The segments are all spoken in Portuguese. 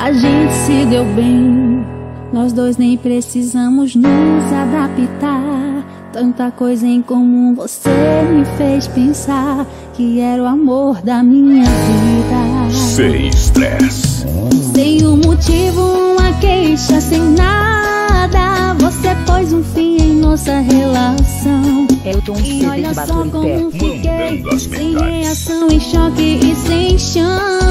A gente se deu bem, nós dois nem precisamos nos adaptar. Tanta coisa em comum você me fez pensar que era o amor da minha vida. Sem estresse. Sem um motivo, uma queixa, sem nada. Você pôs um fim em nossa relação. Eu tô um E olha de só batom em pé. como fiquei Sem reação, em choque e sem chão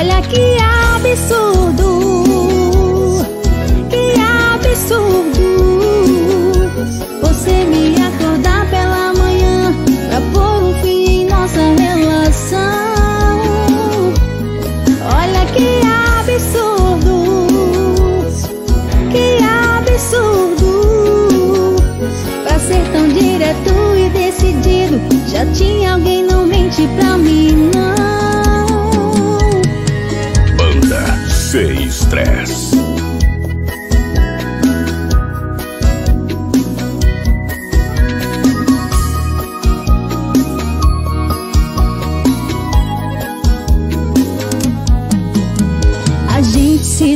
Olha que absurdo Que absurdo. Você me acordar pela manhã Pra pôr um fim em nossa relação. Olha que absurdo Que absurdo. Pra ser tão direto e decidido Já tinha alguém, não mente pra mim, não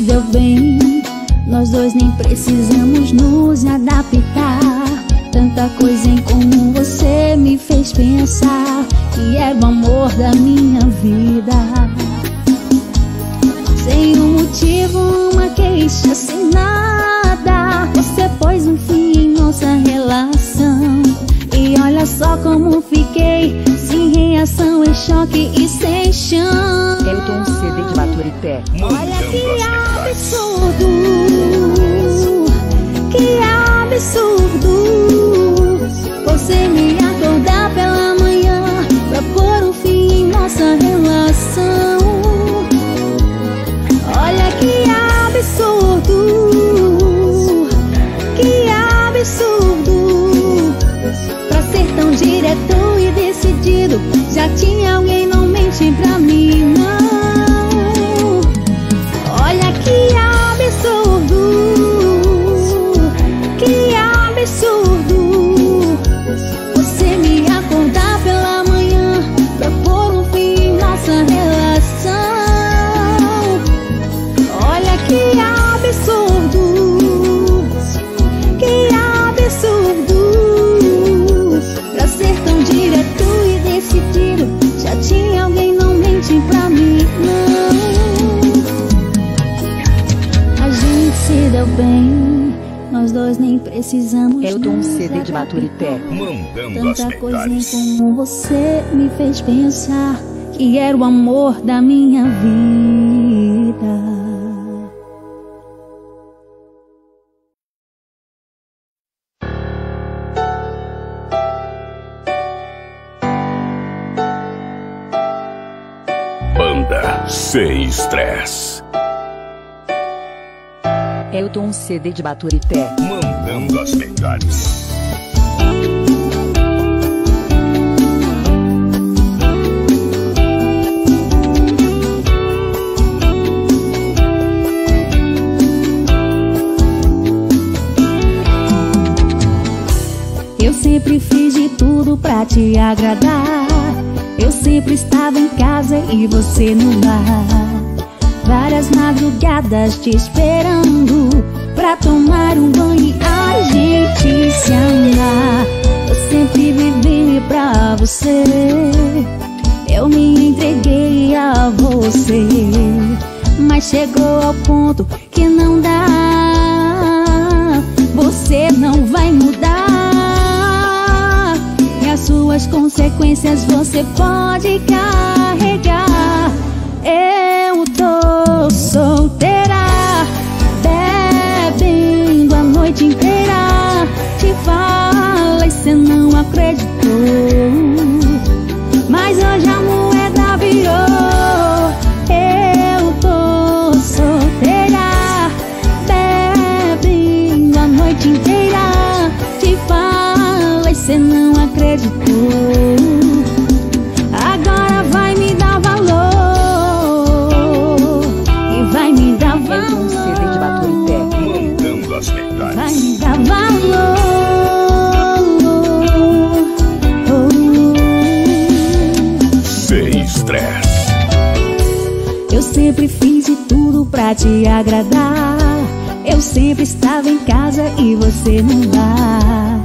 deu bem. Nós dois nem precisamos nos adaptar. Tanta coisa em comum você me fez pensar Que era o amor da minha vida. Sem um motivo, uma queixa, sem nada. Você pôs um fim em nossa relação. E olha só como fiquei Sem reação, em choque e sem chão. Um CD de pé. Olha que absurdo, bem, nós dois nem precisamos. Eu tô um CD de pé. Mandando as Tanta coisa em mentais. comum você me fez pensar que era o amor da minha vida. Banda sem estresse. Eu tô um CD de pé. Mandando as mentais. Eu sempre fiz de tudo pra te agradar. Eu sempre estava em casa e você no bar. Várias madrugadas te esperando pra tomar um banho e a gente se amar. Eu sempre vivi pra você. Eu me entreguei a você. Mas chegou ao ponto que não dá. Você não vai mudar. E as suas consequências você pode carregar. Eu pra te agradar. Eu sempre estava em casa e você no bar.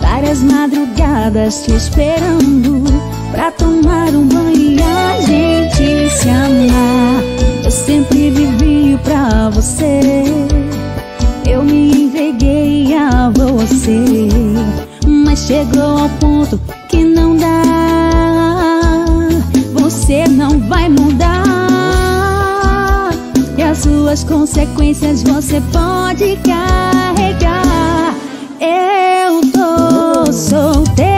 Várias madrugadas te esperando pra tomar um banho e a gente se amar. Eu sempre vivi pra você. Eu me entreguei a você. Mas chegou ao ponto suas consequências você pode carregar. Eu tô solteira,